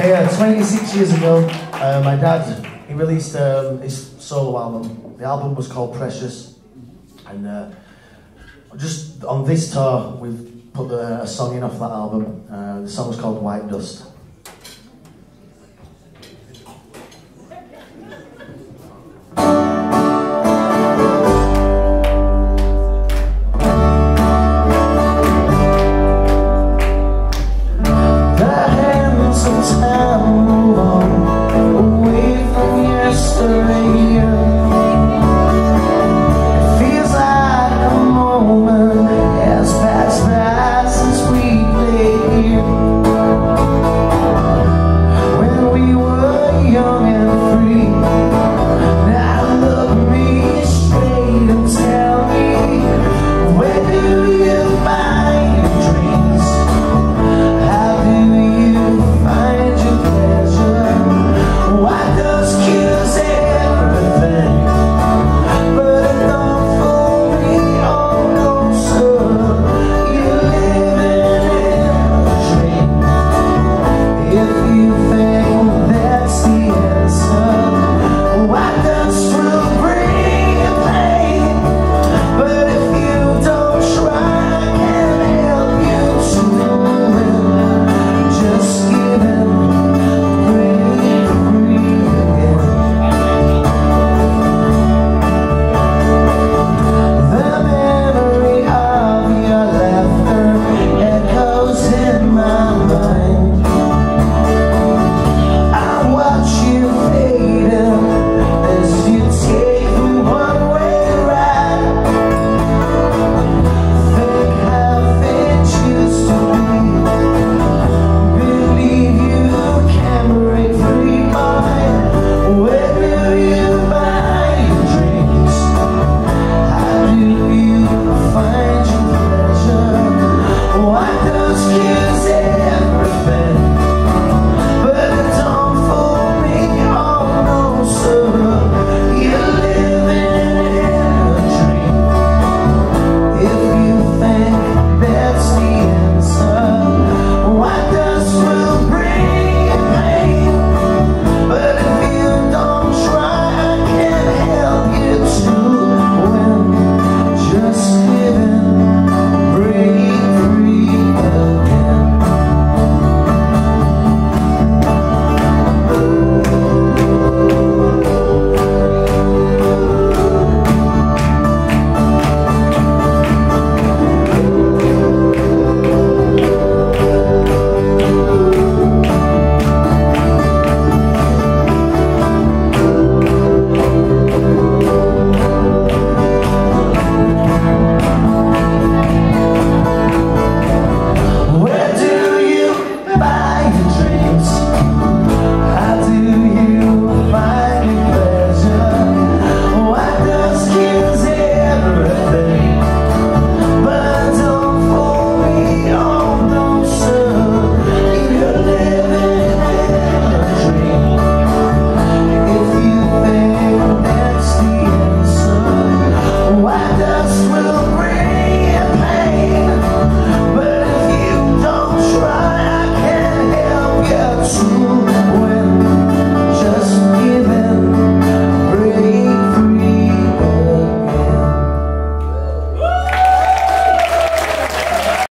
Okay, uh, 26 years ago, uh, my dad, he released um, his solo album. The album was called Precious. And uh, just on this tour, we've put the, a song in off that album. Uh, the song was called White Dust.